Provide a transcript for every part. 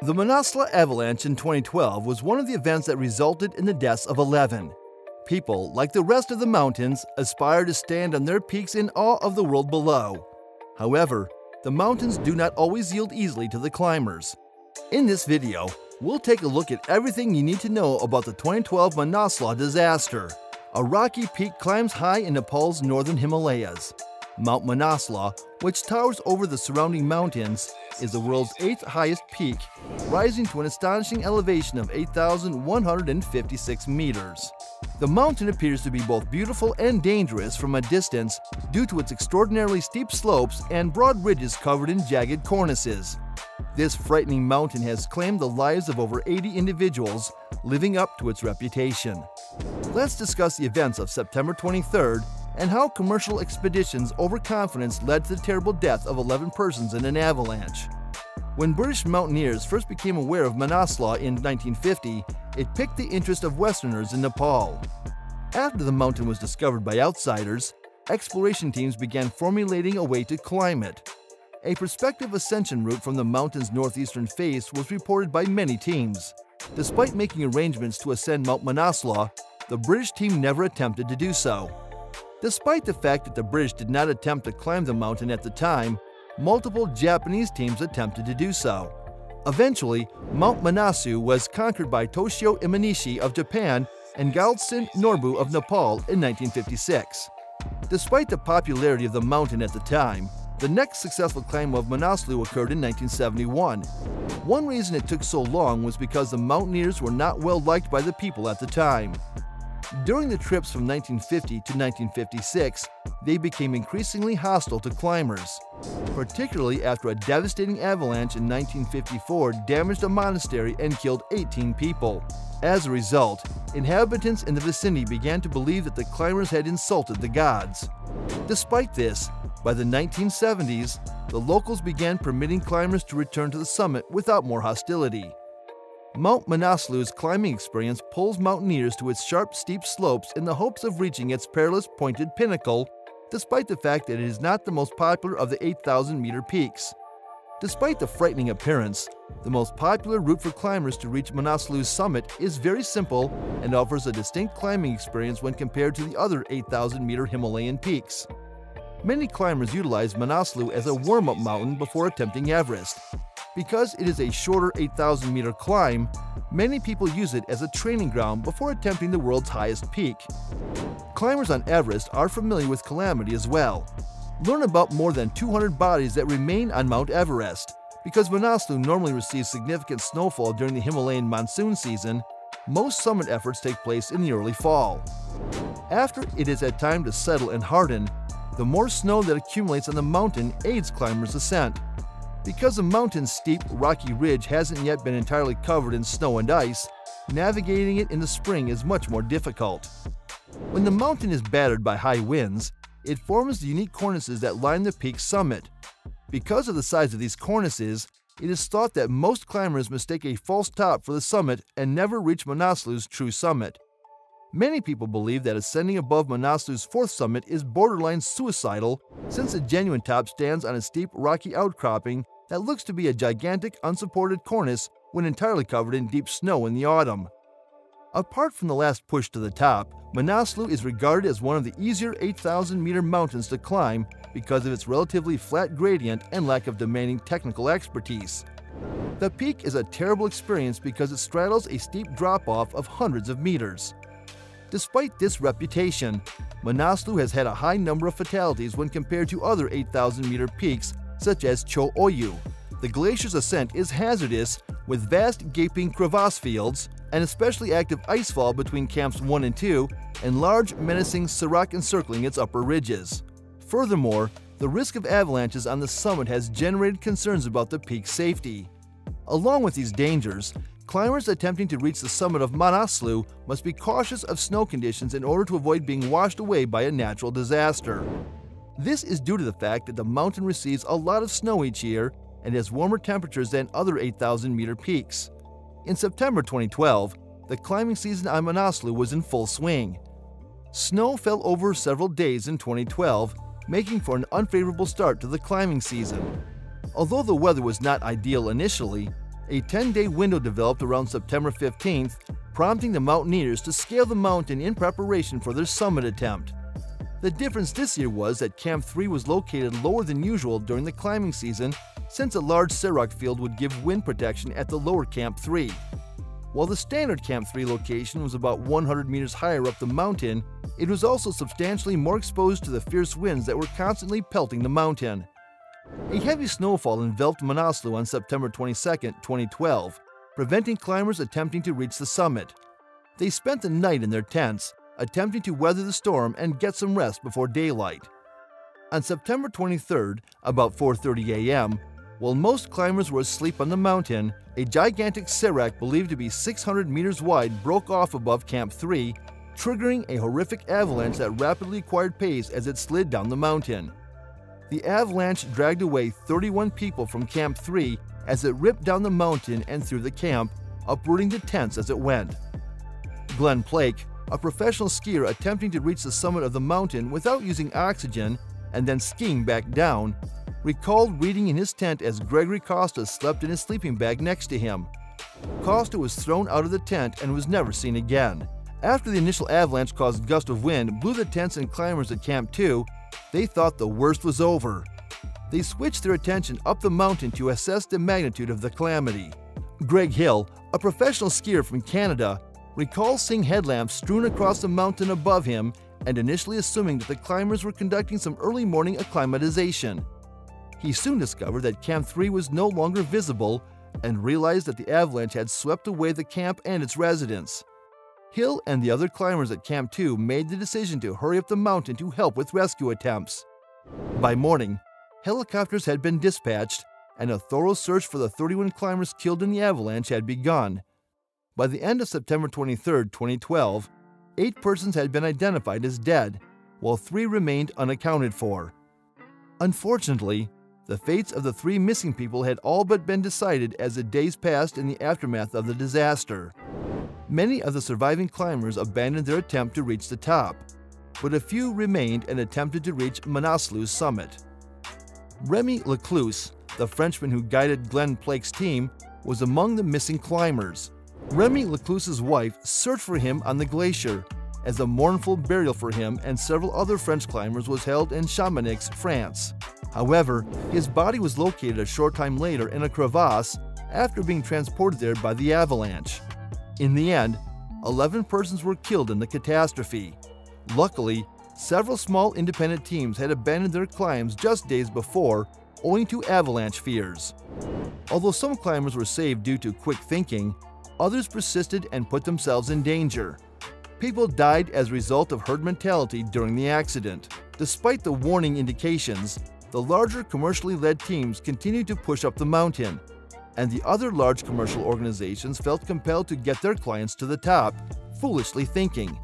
The Manaslu avalanche in 2012 was one of the events that resulted in the deaths of 11. People, like the rest of the mountains, aspire to stand on their peaks in awe of the world below. However, the mountains do not always yield easily to the climbers. In this video, we'll take a look at everything you need to know about the 2012 Manaslu disaster. A rocky peak climbs high in Nepal's northern Himalayas. Mount Manaslu, which towers over the surrounding mountains, is the world's eighth highest peak, rising to an astonishing elevation of 8,156 meters. The mountain appears to be both beautiful and dangerous from a distance due to its extraordinarily steep slopes and broad ridges covered in jagged cornices. This frightening mountain has claimed the lives of over 80 individuals, living up to its reputation. Let's discuss the events of September 23rd and how commercial expeditions overconfidence led to the terrible death of 11 persons in an avalanche. When British mountaineers first became aware of Manaslu in 1950, it piqued the interest of Westerners in Nepal. After the mountain was discovered by outsiders, exploration teams began formulating a way to climb it. A prospective ascension route from the mountain's northeastern face was reported by many teams. Despite making arrangements to ascend Mount Manaslu, the British team never attempted to do so. Despite the fact that the British did not attempt to climb the mountain at the time, multiple Japanese teams attempted to do so. Eventually, Mount Manaslu was conquered by Toshio Imanishi of Japan and Gyaltsen Norbu of Nepal in 1956. Despite the popularity of the mountain at the time, the next successful climb of Manaslu occurred in 1971. One reason it took so long was because the mountaineers were not well liked by the people at the time. During the trips from 1950 to 1956, they became increasingly hostile to climbers, particularly after a devastating avalanche in 1954 damaged a monastery and killed 18 people. As a result, inhabitants in the vicinity began to believe that the climbers had insulted the gods. Despite this, by the 1970s, the locals began permitting climbers to return to the summit without more hostility. Mount Manaslu's climbing experience pulls mountaineers to its sharp, steep slopes in the hopes of reaching its perilous pointed pinnacle, despite the fact that it is not the most popular of the 8,000 meter peaks. Despite the frightening appearance, the most popular route for climbers to reach Manaslu's summit is very simple and offers a distinct climbing experience when compared to the other 8,000 meter Himalayan peaks. Many climbers utilize Manaslu as a warm-up mountain before attempting Everest, because it is a shorter 8,000 meter climb, many people use it as a training ground before attempting the world's highest peak. Climbers on Everest are familiar with Calamity as well. Learn about more than 200 bodies that remain on Mount Everest. Because Manaslu normally receives significant snowfall during the Himalayan monsoon season, most summit efforts take place in the early fall. After it is had time to settle and harden, the more snow that accumulates on the mountain aids climbers' ascent. Because the mountain's steep, rocky ridge hasn't yet been entirely covered in snow and ice, navigating it in the spring is much more difficult. When the mountain is battered by high winds, it forms the unique cornices that line the peak's summit. Because of the size of these cornices, it is thought that most climbers mistake a false top for the summit and never reach Manaslu's true summit. Many people believe that ascending above Manaslu's fourth summit is borderline suicidal since the genuine top stands on a steep rocky outcropping that looks to be a gigantic unsupported cornice when entirely covered in deep snow in the autumn. Apart from the last push to the top, Manaslu is regarded as one of the easier 8,000 meter mountains to climb because of its relatively flat gradient and lack of demanding technical expertise. The peak is a terrible experience because it straddles a steep drop off of hundreds of meters. Despite this reputation, Manaslu has had a high number of fatalities when compared to other 8,000 meter peaks such as Cho Oyu. The glacier's ascent is hazardous with vast gaping crevasse fields, an especially active icefall between camps 1 and 2, and large menacing serac encircling its upper ridges. Furthermore, the risk of avalanches on the summit has generated concerns about the peak's safety. Along with these dangers, climbers attempting to reach the summit of Manaslu must be cautious of snow conditions in order to avoid being washed away by a natural disaster. This is due to the fact that the mountain receives a lot of snow each year and has warmer temperatures than other 8,000 meter peaks. In September 2012, the climbing season on Manaslu was in full swing. Snow fell over several days in 2012, making for an unfavorable start to the climbing season. Although the weather was not ideal initially, A 10-day window developed around September 15th, prompting the mountaineers to scale the mountain in preparation for their summit attempt. The difference this year was that Camp 3 was located lower than usual during the climbing season since a large Serac field would give wind protection at the lower Camp 3. While the standard Camp 3 location was about 100 meters higher up the mountain, it was also substantially more exposed to the fierce winds that were constantly pelting the mountain. A heavy snowfall enveloped Manaslu on September 22, 2012, preventing climbers attempting to reach the summit. They spent the night in their tents, attempting to weather the storm and get some rest before daylight. On September 23, about 4:30 a.m., while most climbers were asleep on the mountain, a gigantic serac believed to be 600 meters wide broke off above Camp 3, triggering a horrific avalanche that rapidly acquired pace as it slid down the mountain. The avalanche dragged away 31 people from Camp 3 as it ripped down the mountain and through the camp, uprooting the tents as it went. Glen Plake, a professional skier attempting to reach the summit of the mountain without using oxygen and then skiing back down, recalled reading in his tent as Gregory Costa slept in his sleeping bag next to him. Costa was thrown out of the tent and was never seen again. After the initial avalanche caused gust of wind blew the tents and climbers at Camp 2, they thought the worst was over. They switched their attention up the mountain to assess the magnitude of the calamity. Greg Hill, a professional skier from Canada, recalls seeing headlamps strewn across the mountain above him and initially assuming that the climbers were conducting some early morning acclimatization. He soon discovered that Camp 3 was no longer visible and realized that the avalanche had swept away the camp and its residents. Hill and the other climbers at Camp 2 made the decision to hurry up the mountain to help with rescue attempts. By morning, helicopters had been dispatched and a thorough search for the 31 climbers killed in the avalanche had begun. By the end of September 23, 2012, eight persons had been identified as dead, while three remained unaccounted for. Unfortunately, the fates of the three missing people had all but been decided as the days passed in the aftermath of the disaster. Many of the surviving climbers abandoned their attempt to reach the top, but a few remained and attempted to reach Manaslu's summit. Remy Lecluse, the Frenchman who guided Glen Plake's team, was among the missing climbers. Remy Lecluse's wife searched for him on the glacier, as a mournful burial for him and several other French climbers was held in Chamonix, France. However, his body was located a short time later in a crevasse after being transported there by the avalanche. In the end, 11 persons were killed in the catastrophe. Luckily, several small independent teams had abandoned their climbs just days before owing to avalanche fears. Although some climbers were saved due to quick thinking, others persisted and put themselves in danger. People died as a result of herd mentality during the accident. Despite the warning indications, the larger commercially led teams continued to push up the mountain, and the other large commercial organizations felt compelled to get their clients to the top, foolishly thinking.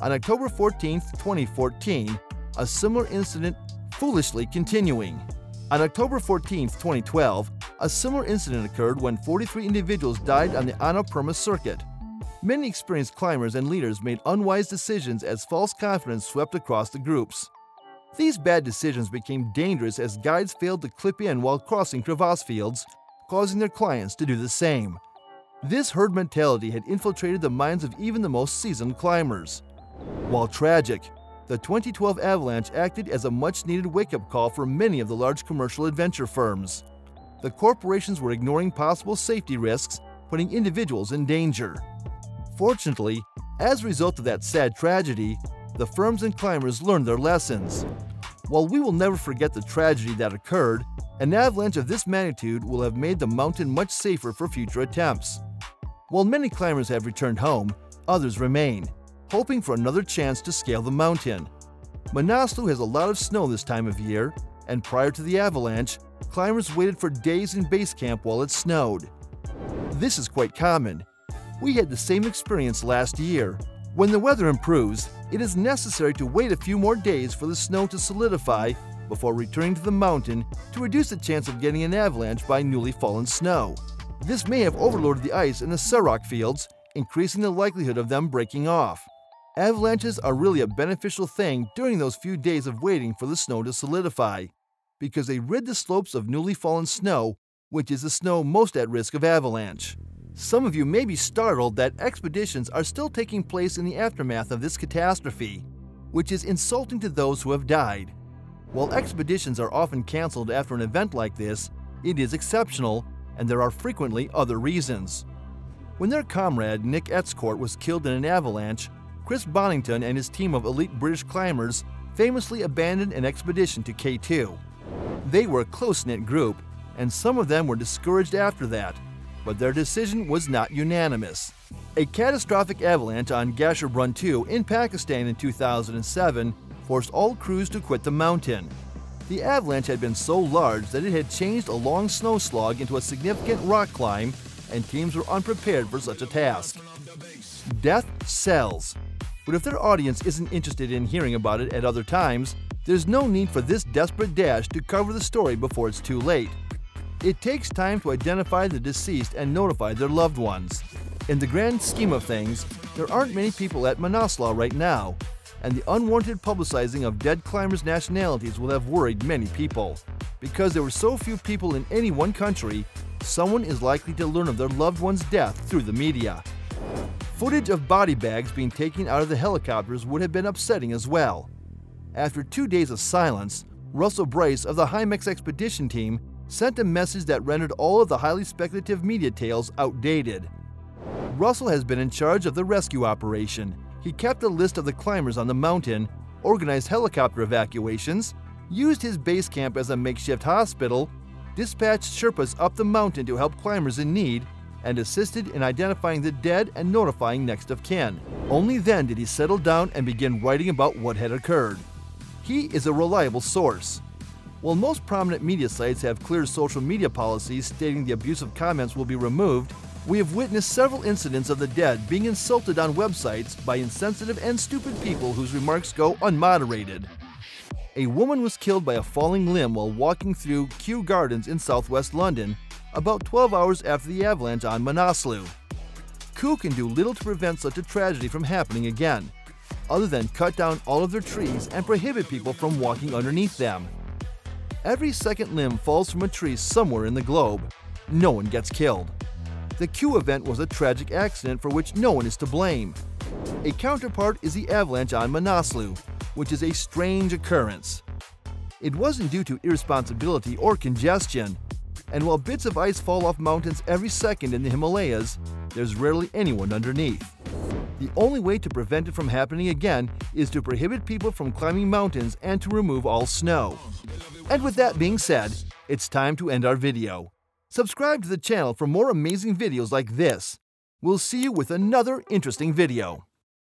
On October 14, 2014, a similar incident foolishly continuing. On October 14, 2012, a similar incident occurred when 43 individuals died on the Annapurna circuit. Many experienced climbers and leaders made unwise decisions as false confidence swept across the groups. These bad decisions became dangerous as guides failed to clip in while crossing crevasse fields, causing their clients to do the same. This herd mentality had infiltrated the minds of even the most seasoned climbers. While tragic, the 2012 avalanche acted as a much needed wake up call for many of the large commercial adventure firms. The corporations were ignoring possible safety risks, putting individuals in danger. Fortunately, as a result of that sad tragedy, the firms and climbers learned their lessons. While we will never forget the tragedy that occurred, an avalanche of this magnitude will have made the mountain much safer for future attempts. While many climbers have returned home, others remain, hoping for another chance to scale the mountain. Manaslu has a lot of snow this time of year, and prior to the avalanche, climbers waited for days in base camp while it snowed. This is quite common. We had the same experience last year. When the weather improves, it is necessary to wait a few more days for the snow to solidify before returning to the mountain to reduce the chance of getting an avalanche by newly fallen snow. This may have overloaded the ice in the serac fields, increasing the likelihood of them breaking off. Avalanches are really a beneficial thing during those few days of waiting for the snow to solidify, because they rid the slopes of newly fallen snow which is the snow most at risk of avalanche. Some of you may be startled that expeditions are still taking place in the aftermath of this catastrophe, which is insulting to those who have died. While expeditions are often canceled after an event like this, it is exceptional, and there are frequently other reasons. When their comrade Nick Estcourt was killed in an avalanche, Chris Bonington and his team of elite British climbers famously abandoned an expedition to K2. They were a close-knit group, and some of them were discouraged after that, but their decision was not unanimous. A catastrophic avalanche on Gasherbrum 2 in Pakistan in 2007 forced all crews to quit the mountain. The avalanche had been so large that it had changed a long snow slog into a significant rock climb, and teams were unprepared for such a task. Death sells. But if their audience isn't interested in hearing about it at other times, there's no need for this desperate dash to cover the story before it's too late. It takes time to identify the deceased and notify their loved ones. In the grand scheme of things, there aren't many people at Manaslu right now, and the unwarranted publicizing of dead climbers' nationalities will have worried many people. Because there were so few people in any one country, someone is likely to learn of their loved one's death through the media. Footage of body bags being taken out of the helicopters would have been upsetting as well. After two days of silence, Russell Brice of the Himex expedition team sent a message that rendered all of the highly speculative media tales outdated. Russell has been in charge of the rescue operation, he kept a list of the climbers on the mountain, organized helicopter evacuations, used his base camp as a makeshift hospital, dispatched Sherpas up the mountain to help climbers in need, and assisted in identifying the dead and notifying next of kin. Only then did he settle down and begin writing about what had occurred. He is a reliable source. While most prominent media sites have clear social media policies stating the abusive comments will be removed, we have witnessed several incidents of the dead being insulted on websites by insensitive and stupid people whose remarks go unmoderated. A woman was killed by a falling limb while walking through Kew Gardens in southwest London about 12 hours after the avalanche on Manaslu. Kew can do little to prevent such a tragedy from happening again, other than cut down all of their trees and prohibit people from walking underneath them. Every second limb falls from a tree somewhere in the globe. No one gets killed. The Kew event was a tragic accident for which no one is to blame. A counterpart is the avalanche on Manaslu, which is a strange occurrence. It wasn't due to irresponsibility or congestion, and while bits of ice fall off mountains every second in the Himalayas, there's rarely anyone underneath. The only way to prevent it from happening again is to prohibit people from climbing mountains and to remove all snow. And with that being said, it's time to end our video. Subscribe to the channel for more amazing videos like this. We'll see you with another interesting video.